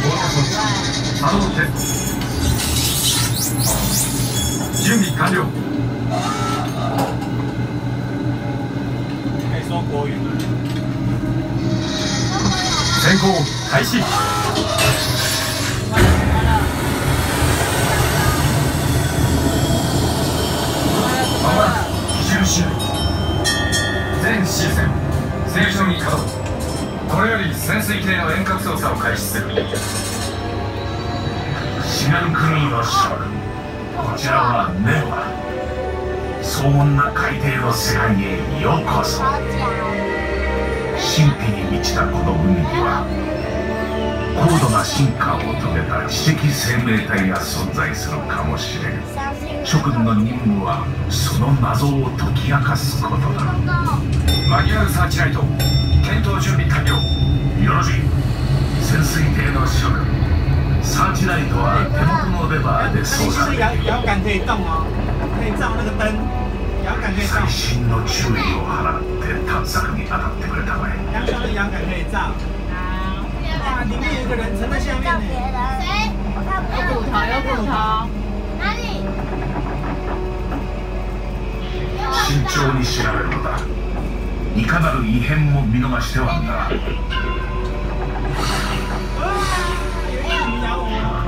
防御装置作動して準備完了先？行開始これより潜水艇の遠隔操作を開始するシナルクルーの諸君こちらはネオだ荘厳な海底の世界へようこそ。神秘に満ちたこの海には高度な進化を遂げた知的生命体が存在するかもしれん。諸君の任務はその謎を解き明かすことだ。マニュアルサーチライト検討準備完了よろしい潜水艇の諸君サーチライトは手元のレバーで操作できる，細，心の注意を払って探索に当たってくれたまえ杨雄的摇杆可以照。哇，里面有一个人沉在下面呢。谁？我看不有骨头，有骨头。哪里？慎重に調べるのだいかなる異変も見逃してはなら。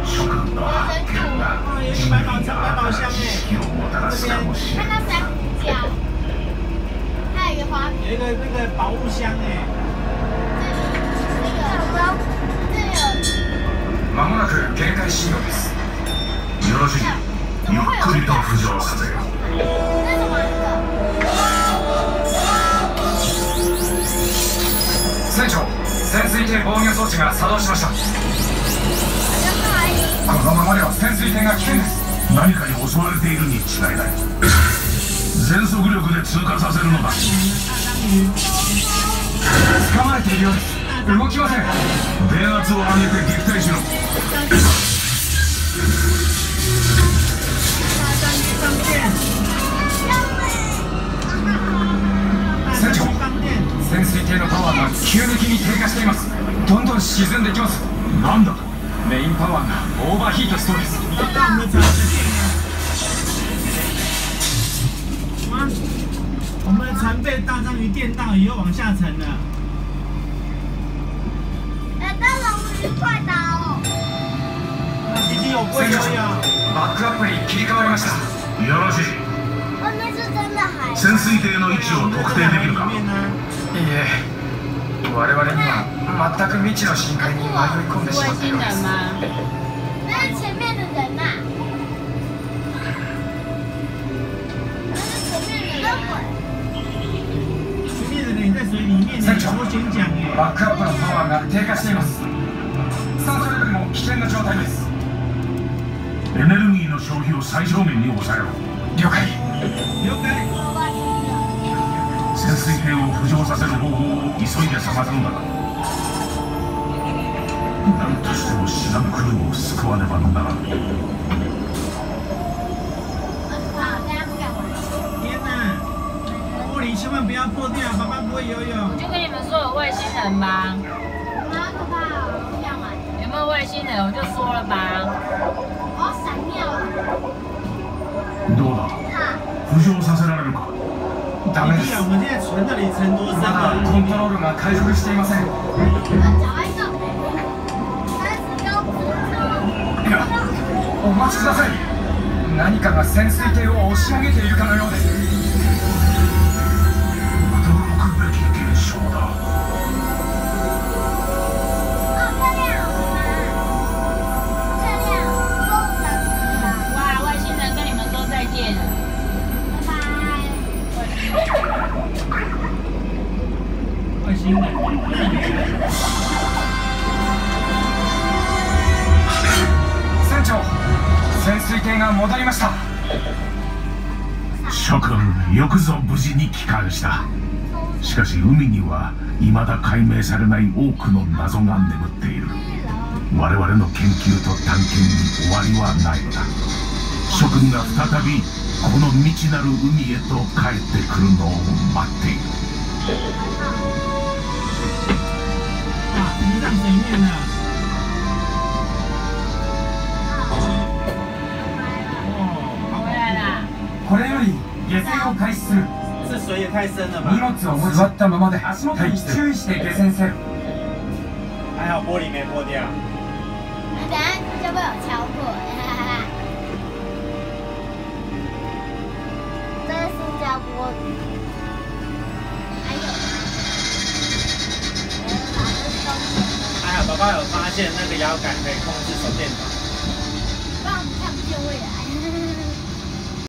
諸君の発見が人類に新知識をもた。らすかもしれん看到珊瑚礁，还有一个那个宝物箱哎，まもなく限界信号です。よろしい装置が作動しました。このままでは潜水艇が危険です。何かに襲われているに違いない。全速力で通過させるのだ。捕まえているようです。動きません。電圧を上げて撃退しろ。船長潜水艇のパワーが急激に低下していますどんどん沈んでいきますなんだ？メインパワーがオーバーヒートしそうです你要把我们的船吃电了。哇，我们的船被大章鱼电到，以后往下沉了。哎，大龙鱼快打哦！那弟弟我不会游泳。バックアップに切り替わりましたよろしい外面是真的海。潜水艇の位置を特定できるか？いいえ我々には全く未知の深海に迷い込んでしまったようです？船長。バックアップのパワーが低下しています酸素レベルも危険な状態ですエネルギーの消費を最小限に抑えろ了解了解。潜水艇を浮上させる方法を急いで探すのだ何としてもシナムクルーを救わねばならん好，大家不敢玩。天哪！玻璃千万不要破掉，爸爸不会游泳。就跟你们说有外星人吧，好可怕哦！不想玩。有没有外星人我就说了吧。我要闪尿了。どうだ？哈，浮上させられるか？ダメです。まだ了？コントロールが回復していません。お待ちください。何かが潜水艇を押し上げているかのようです船長潜水艇が戻りました。諸君よくぞ無事に帰還した。しかし海には未だ解明されない多くの謎が眠っている。我々の研究と探検に終わりはないのだ。諸君が再びこの未知なる海へと帰ってくるのを待っている。これより下船を開始する这水也太深了吧荷？物を持ち座ったままで足元に注意して下船せよ还好玻璃没破掉。等下就被我敲破了，哈哈哈。这是塑胶玻璃，还有，呃，把这松点还好，宝宝有发现那个摇杆可以控制手电筒。